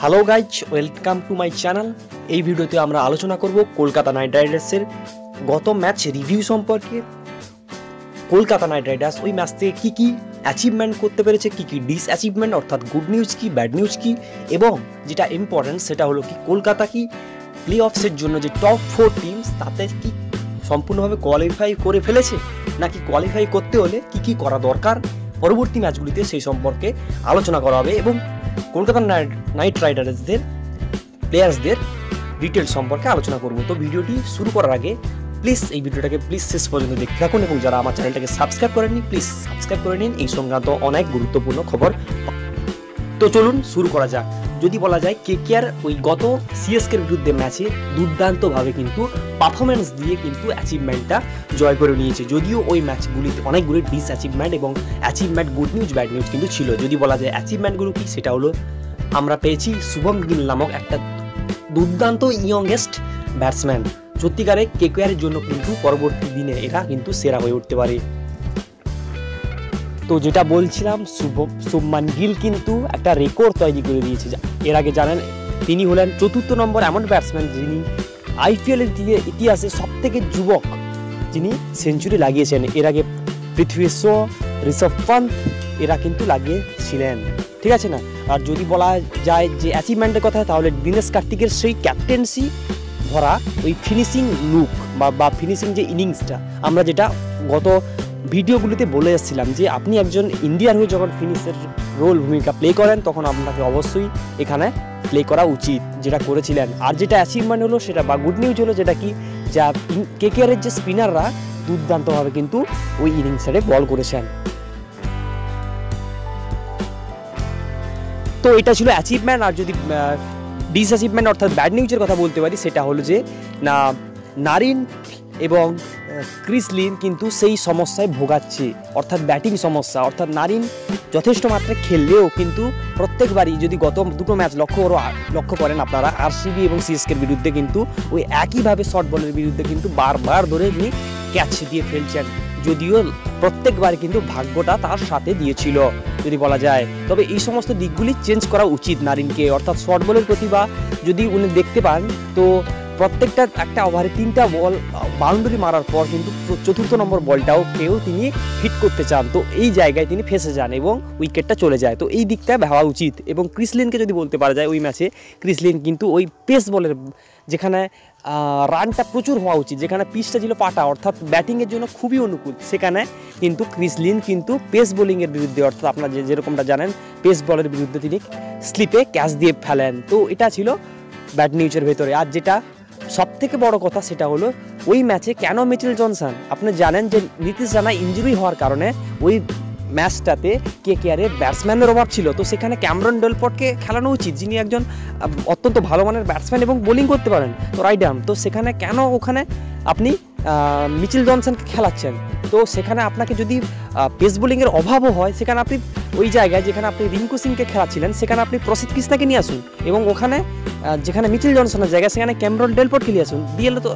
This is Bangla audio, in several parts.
Hello guys welcome to my channel এই ভিডিওতে আমরা আলোচনা করব কলকাতা নাইট রাইডার্সের গত ম্যাচ রিভিউ সম্পর্কে। কলকাতা নাইট রাইডার্স ওই ম্যাচ থেকে কী কী অ্যাচিভমেন্ট করতে পেরেছে, কী কী ডিস অ্যাচিভমেন্ট অর্থাৎ গুড নিউজ কি ব্যাড নিউজ কি? এবং যেটা ইম্পর্ট্যান্ট সেটা হলো কি কলকাতা কি প্লে অফসের জন্য যে টপ ফোর টিমস তাতে কি সম্পূর্ণভাবে কোয়ালিফাই করে ফেলেছে? নাকি কোয়ালিফাই করতে হলে কি কি করা দরকার? পরবর্তী ম্যাচগুলিতে সেই সম্পর্কে আলোচনা করা হবে এবং কলকাতা নাইট রাইডার্সদের প্লেয়ার্সদের ডিটেলস সম্পর্কে আলোচনা করব। তো ভিডিওটি শুরু করার আগে প্লিজ এই ভিডিওটাকে প্লিজ শেষ পর্যন্ত দেখতে থাকুন এবং যারা আমার চ্যানেলটাকে সাবস্ক্রাইব করেননি প্লিজ সাবস্ক্রাইব করে নিন। এই সংক্রান্ত অনেক গুরুত্বপূর্ণ খবর। তো চলুন শুরু করা যাক। যদি বলা যায় কে কে আর ওই গত সিএসকের বিরুদ্ধে ম্যাচে দুর্দান্তভাবে কিন্তু পারফরমেন্স দিয়ে কিন্তু অ্যাচিভমেন্টটা জয় করে নিয়েছে। যদিও ওই ম্যাচগুলিতে অনেকগুলি ডিস অ্যাচিভমেন্ট এবং achievement good news bad news কিন্তু ছিল। যদি বলা যায় অ্যাচিভমেন্টগুলো কি, সেটা হলো আমরা পেয়েছি শুভম গিল নামক একটা দুর্দান্ত ইয়ংগেস্ট ব্যাটসম্যান সত্যিকারে কেকেআরের জন্য কিন্তু পরবর্তী দিনে এরা কিন্তু সেরা হয়ে উঠতে পারে। তো যেটা বলছিলাম, শুভ, শুভমান গিল কিন্তু একটা রেকর্ড তৈরি করে দিয়েছে। এর আগে জানেন, তিনি হলেন চতুর্থ নম্বর এমন ব্যাটসম্যান যিনি আইপিএলের ইতিহাসে সব থেকে যুবক যিনি সেঞ্চুরি লাগিয়েছেন। এর আগে পৃথ্বী শো ঋষভ পান্ত এরা কিন্তু লাগিয়েছিলেন। ঠিক আছে না? আর যদি বলা যায় যে অ্যাচিভমেন্টের কথা, তাহলে দীনেশ কার্তিকের সেই ক্যাপ্টেন্সি ভরা ওই ফিনিশিং লুক বা বা ফিনিশিং যে ইনিংসটা আমরা যেটা গত ভিডিওগুলিতে বলে এসেছিলাম যে আপনি একজন ইন্ডিয়ার হয়ে যখন ফিনিশের রোল ভূমিকা প্লে করেন, তখন আপনাকে অবশ্যই এখানে প্লে করা উচিত, যেটা করেছিলেন। আর যেটা অ্যাচিভমেন্ট হলো সেটা বা গুড নিউজ হলো যেটা কি, যা কে কেকেআরের যে স্পিনাররা দুর্দান্তভাবে কিন্তু ওই ইনিংসে বল করেছেন। তো এটা ছিল অ্যাচিভমেন্ট আর যদি ডিস অ্যাচিভমেন্ট অর্থাৎ ব্যাড নিউজের কথা বলতে পারি, সেটা হলো যে, না, নারিন এবং ক্রিসলিন কিন্তু সেই সমস্যায় ভোগাচ্ছে। অর্থাৎ ব্যাটিং সমস্যা, অর্থাৎ নারিন যথেষ্ট মাত্রায় খেললেও কিন্তু প্রত্যেকবারই যদি গত দুটো ম্যাচ লক্ষ্য করো লক্ষ্য করেন আপনারা, আরসিবি এবং সিএসকের বিরুদ্ধে কিন্তু ওই একইভাবে শর্ট বলের বিরুদ্ধে কিন্তু বারবার ধরে তিনি ক্যাচ দিয়ে ফেলছেন। যদিও প্রত্যেকবার কিন্তু ভাগ্যটা তার সাথে দিয়েছিল, যদি বলা যায়। তবে এই সমস্ত দিকগুলি চেঞ্জ করা উচিত নারিনকে। অর্থাৎ শর্ট বলের প্রতি বা যদি উনি দেখতে পান, তো প্রত্যেকটা একটা ওভারে তিনটা বল বাউন্ডারি মারার পর কিন্তু চতুর্থ নম্বর বলটাও কেউ তিনি হিট করতে চান। তো এই জায়গায় তিনি ফেসে যান এবং উইকেটটা চলে যায়। তো এই দিকটা ভাবা উচিত এবং ক্রিসলিনকে যদি বলতে পারা যায় ওই ম্যাচে ক্রিসলিন কিন্তু ওই পেস বলের যেখানে রানটা প্রচুর হওয়া উচিত, যেখানে পিচটা ছিল পাটা, অর্থাৎ ব্যাটিংয়ের জন্য খুবই অনুকূল। সেখানে কিন্তু ক্রিসলিন কিন্তু পেস বোলিংয়ের বিরুদ্ধে, অর্থাৎ আপনারা যে যেরকমটা জানেন পেস বলের বিরুদ্ধে তিনি স্লিপে ক্যাচ দিয়ে ফেলেন। তো এটা ছিল ব্যাট নিউজের ভেতরে। আর যেটা সব থেকে বড় কথা সেটা হলো, ওই ম্যাচে কেন মিচেল জনসন? আপনি জানেন যে নীতিশ রানা ইঞ্জুরি হওয়ার কারণে ওই ম্যাচটাতে কে কে আরে ব্যাটসম্যানের অভাব ছিল। তো সেখানে ক্যামরন ডেলপটকে খেলানো উচিত, যিনি একজন অত্যন্ত ভালো মানের ব্যাটসম্যান এবং বোলিং করতে পারেন তো রাইডাম তো সেখানে কেন ওখানে আপনি মিচিল জনসনকে খেলাচ্ছেন? তো সেখানে আপনাকে যদি পেস বোলিংয়ের অভাবও হয়, সেখানে আপনি ওই জায়গায় যেখানে আপনি রিঙ্কু সিংকে খেলাচ্ছিলেন, সেখানে আপনি প্রসিদ কৃষ্ণাকে নিয়ে আসুন এবং ওখানে যেখানে মিচিল জনসনের জায়গায় সেখানে ক্যামরন ডেলপট খেলিয়ে আসুন দিয়েলে তো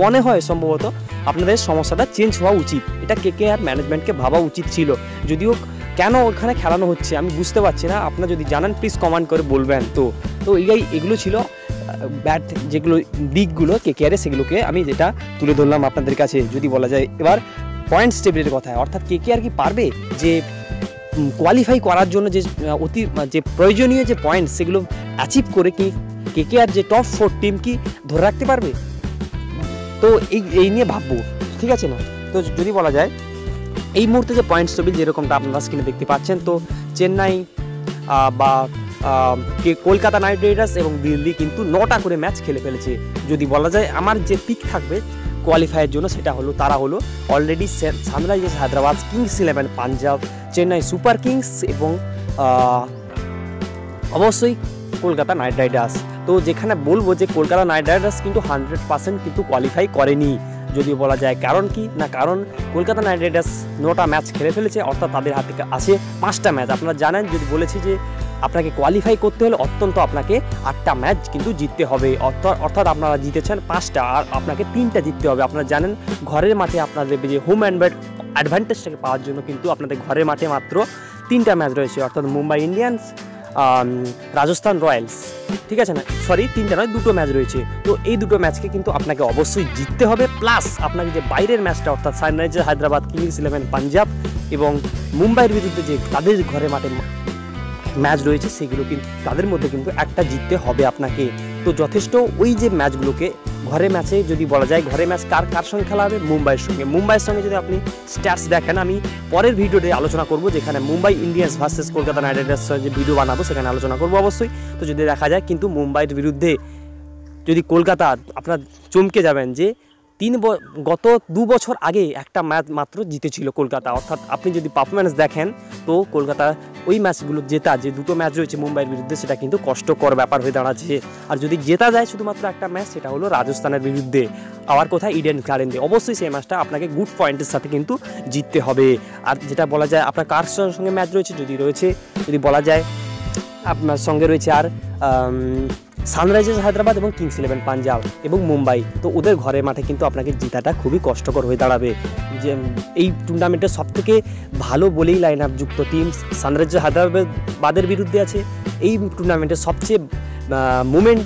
মনে হয় সম্ভবত আপনাদের সমস্যাটা চেঞ্জ হওয়া উচিত। এটা কে কে আর ম্যানেজমেন্টকে ভাবা উচিত ছিল। যদিও কেন ওখানে খেলানো হচ্ছে, আমি বুঝতে পারছি না। আপনারা যদি জানান প্লিজ কমান্ড করে বলবেন। তো তো এই এগুলো ছিল ব্যাট যেগুলো, দিকগুলো কে কে আরে সেগুলোকে আমি যেটা তুলে ধরলাম আপনাদের কাছে। যদি বলা যায়, এবার পয়েন্টস টেবিলের কথায়, অর্থাৎ কে কে আর কি পারবে যে কোয়ালিফাই করার জন্য যে অতি, যে প্রয়োজনীয় যে পয়েন্ট সেগুলো অ্যাচিভ করে কি কে কে আর যে টপ ফোর টিম কি ধরে রাখতে পারবে? তো এই এই নিয়ে ভাববো, ঠিক আছে না? তো যদি বলা যায়, এই মুহূর্তে যে পয়েন্টস টেবিল যেরকমটা আপনারা স্ক্রিনে দেখতে পাচ্ছেন, তো চেন্নাই বা কলকাতা নাইট রাইডার্স এবং দিল্লি কিন্তু নটা করে ম্যাচ খেলে ফেলেছে। যদি বলা যায়, আমার যে পিক থাকবে কোয়ালিফাইয়ের জন্য সেটা হলো, তারা হলো already Sunrisers Hyderabad Kings Eleven Punjab, Chennai Super Kings এবং অবশ্যই কলকাতা নাইট রাইডার্স। তো যেখানে বলব যে কলকাতা নাইট রাইডার্স কিন্তু হান্ড্রেড পার্সেন্ট কিন্তু কোয়ালিফাই করেনি, যদি বলা যায়। কারণ কি? না, কারণ কলকাতা নাইট রাইডার্স নটা ম্যাচ খেলে ফেলেছে, অর্থাৎ তাদের হাত আসে পাঁচটা ম্যাচ আপনারা জানেন, যদি বলেছি যে আপনাকে কোয়ালিফাই করতে হলে অত্যন্ত আপনাকে আটটা ম্যাচ কিন্তু জিততে হবে। অর্থাৎ আপনারা জিতেছেন পাঁচটা, আর আপনাকে তিনটা জিততে হবে। আপনারা জানেন, ঘরের মাঠে আপনাদের যে হোম অ্যান্ড অ্যাডভান্টেজটাকে পাওয়ার জন্য কিন্তু আপনাদের ঘরের মাঠে মাত্র তিনটা ম্যাচ রয়েছে। অর্থাৎ মুম্বাই ইন্ডিয়ান্স রাজস্থান রয়্যালস। ঠিক আছে না? সরি তিনটা নয়, দুটো ম্যাচ রয়েছে। তো এই দুটো ম্যাচকে কিন্তু আপনাকে অবশ্যই জিততে হবে। প্লাস আপনাকে যে বাইরের ম্যাচটা অর্থাৎ Sunriser Hyderabad Kings Eleven Punjab এবং মুম্বাইয়ের বিরুদ্ধে যে তাদের ঘরে মাঠে ম্যাচ রয়েছে, সেগুলো কিন্তু তাদের মধ্যে কিন্তু একটা জিততে হবে আপনাকে। তো যথেষ্ট ওই যে ম্যাচগুলোকে ঘরে ম্যাচে যদি বলা যায়, ঘরে ম্যাচ কার কার সঙ্গে খেলা হবে? মুম্বাইয়ের সঙ্গে। মুম্বাইয়ের সঙ্গে যদি আপনি স্ট্যাটস দেখেন, আমি পরের ভিডিওতে আলোচনা করব, যেখানে Mumbai Indians versus Kolkata Knight রাইডার্সের যে ভিডিও বানাবো, সেখানে আলোচনা করব অবশ্যই। তো যদি দেখা যায়, কিন্তু মুম্বাইয়ের বিরুদ্ধে যদি কলকাতা আপনার চমকে যাবেন যে তিন গত দু বছর আগে একটা ম্যাচ মাত্র জিতেছিল কলকাতা। অর্থাৎ আপনি যদি পারফরমেন্স দেখেন, তো কলকাতা ওই ম্যাচগুলো জেতা, যে দুটো ম্যাচ রয়েছে মুম্বাইয়ের বিরুদ্ধে, সেটা কিন্তু কষ্টকর ব্যাপার হয়ে দাঁড়াচ্ছে। আর যদি জেতা যায় শুধুমাত্র একটা ম্যাচ, সেটা হলো রাজস্থানের বিরুদ্ধে। আবার কোথায়? ইডেন গার্ডেনে অবশ্যই সেই ম্যাচটা আপনাকে গুড পয়েন্টের সাথে কিন্তু জিততে হবে। আর যেটা বলা যায়, আপনার কার সঙ্গে ম্যাচ রয়েছে? যদি রয়েছে, যদি বলা যায়, আপনার সঙ্গে রয়েছে আর সানরাইজার্স হায়দ্রাবাদ এবং কিংস ইলেভেন পাঞ্জাব এবং মুম্বাই। তো ওদের ঘরে মাঠে কিন্তু আপনাকে জেতাটা খুবই কষ্টকর হয়ে দাঁড়াবে। যে, এই টুর্নামেন্টের সব থেকে ভালো বলেই লাইন আপ যুক্ত টিম সানরাইজার্স হায়দ্রাবাদের বিরুদ্ধে আছে। এই টুর্নামেন্টের সবচেয়ে মুমেন্ট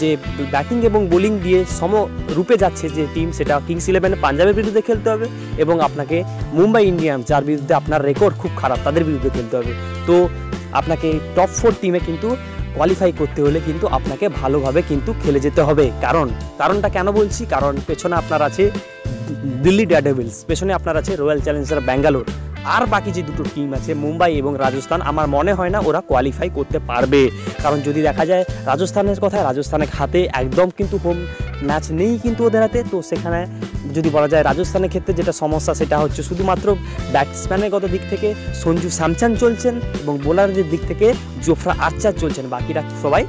যে ব্যাটিং এবং বোলিং দিয়ে সম রূপে যাচ্ছে যে টিম সেটা কিংস ইলেভেন পাঞ্জাবের বিরুদ্ধে খেলতে হবে এবং আপনাকে মুম্বাই ইন্ডিয়ান্স যার বিরুদ্ধে আপনার রেকর্ড খুব খারাপ তাদের বিরুদ্ধে খেলতে হবে। তো আপনাকে টপ ফোর টিমে কিন্তু কোয়ালিফাই করতে হলে কিন্তু আপনাকে ভালোভাবে কিন্তু খেলে যেতে হবে। কারণ, কারণটা কেন বলছি? কারণ পেছনে আপনার আছে দিল্লি ডেভিলস পেছনে আপনার আছে রয়্যাল চ্যালেঞ্জার ব্যাঙ্গালোর আর বাকি যে দুটো টিম আছে মুম্বাই এবং রাজস্থান আমার মনে হয় না ওরা কোয়ালিফাই করতে পারবে। কারণ যদি দেখা যায় রাজস্থানের কথা রাজস্থানের হাতে একদম কিন্তু হোম ম্যাচ নেই কিন্তু ওদের হাতে, তো সেখানে যদি বলা যায় রাজস্থানের ক্ষেত্রে যেটা সমস্যা, সেটা হচ্ছে শুধুমাত্র ব্যাটসম্যানের গত দিক থেকে সঞ্জু স্যামচান চলছেন এবং বোলারদের দিক থেকে জোফরা আর্চার চলছেন। বাকিরা সবাই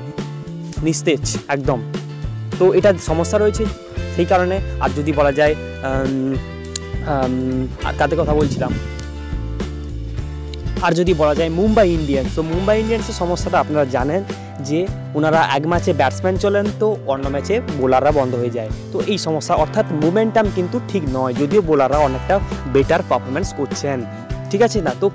নিস্তেজ, একদম। তো এটা সমস্যা রয়েছে সেই কারণে। আর যদি বলা যায় কাদের কথা বলছিলাম? আর যদি বলা যায় মুম্বাই ইন্ডিয়ান্স, তো মুম্বাই ইন্ডিয়ান্সের সমস্যাটা আপনারা জানেন যে ওনারা এক ম্যাচে ব্যাটসম্যান চলেন তো অন্য ম্যাচে বোলাররা বন্ধ হয়ে যায়। তো এই সমস্যা, অর্থাৎ মোমেন্টাম কিন্তু ঠিক নয়, যদিও বোলাররা অনেকটা বেটার পারফরমেন্স করছেন। ঠিক আছে না? তো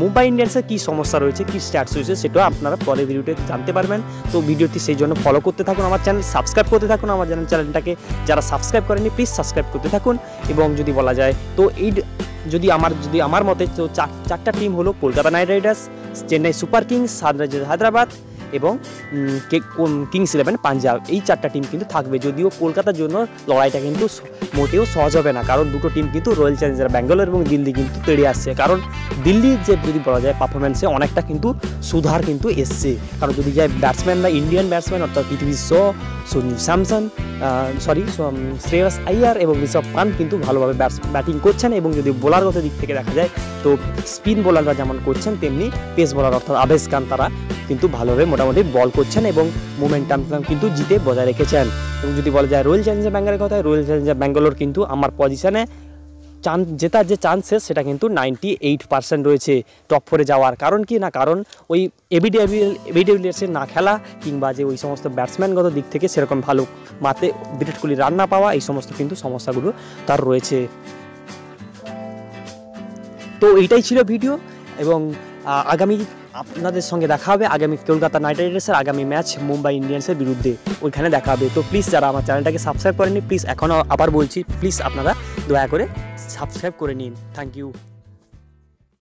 মুম্বাই ইন্ডিয়ান্সের কী সমস্যা রয়েছে, কী স্ট্যাটস রয়েছে সেটাও আপনারা পরের ভিডিওতে জানতে পারবেন। তো ভিডিওটি সেই জন্য ফলো করতে থাকুন আমার চ্যানেল সাবস্ক্রাইব করতে থাকুন আমার চ্যানেল চ্যানেলটাকে যারা সাবস্ক্রাইব করেনি প্লিজ সাবস্ক্রাইব করতে থাকুন। এবং যদি বলা যায়, তো এই যদি আমার যদি আমার মতে চারটা টিম হলো Kolkata Knight Riders, Chennai Super Kings Sunrisers Hyderabad এবং কিংস ইলেভেন, পাঞ্জাব, এই চারটা টিম কিন্তু থাকবে। যদিও কলকাতার জন্য লড়াইটা কিন্তু মোটেও সহজ হবে না। কারণ দুটো টিম কিন্তু রয়্যাল চ্যালেঞ্জার ব্যাঙ্গালোর এবং দিল্লি কিন্তু তেড়ে আসছে। কারণ দিল্লির যে, যদি বলা যায় পারফরমেন্সে অনেকটা কিন্তু সুধার কিন্তু এসছে। কারণ যদি যায় ব্যাটসম্যান বা ইন্ডিয়ান ব্যাটসম্যান অর্থাৎ পৃথিবীর শ সঞ্জু স্যামসন সরি শ্রেয়াস আইয়ার এবং ঋষভ পান্ত কিন্তু ভালোভাবে ব্যাটস ব্যাটিং করছেন এবং যদি বোলারগত দিক থেকে দেখা যায়, তো স্পিন বোলাররা যেমন করছেন, তেমনি পেস বোলার অর্থাৎ আবেশ খান তারা কিন্তু ভালোভাবে মোটামুটি বল করছেন এবং মোমেন্টাম কিন্তু জিতে বজায় রেখেছেন। এবং যদি বলা যায় রয়্যাল চ্যালেঞ্জার ব্যাঙ্গালোর কথা রয়্যাল চ্যালেঞ্জার ব্যাঙ্গালোর কিন্তু আমার পজিশনে চান জেতার যে চান্সেস সেটা কিন্তু নাইনটি এইট পার্সেন্ট রয়েছে টপ ফোরে যাওয়ার। কারণ কি না? কারণ ওই এবিডেবিএল এবিডেবিলিয়ার্সের না খেলা, কিংবা যে ওই সমস্ত ব্যাটসম্যানগত দিক থেকে সেরকম ভালো মাতে বিরাট কোহলি রান না পাওয়া, এই সমস্ত কিন্তু সমস্যাগুলো তার রয়েছে। তো এইটাই ছিল ভিডিও এবং আগামী আপনাদের সঙ্গে দেখা হবে আগামী কলকাতা নাইট রাইডার্সের আগামী ম্যাচ মুম্বাই ইন্ডিয়ান্সের বিরুদ্ধে ওইখানে দেখা হবে। তো প্লিজ যারা আমার চ্যানেলটাকে সাবস্ক্রাইব করেনি প্লিজ এখনও আবার বলছি প্লিজ আপনারা দয়া করে সাবস্ক্রাইব করে নিন। Thank you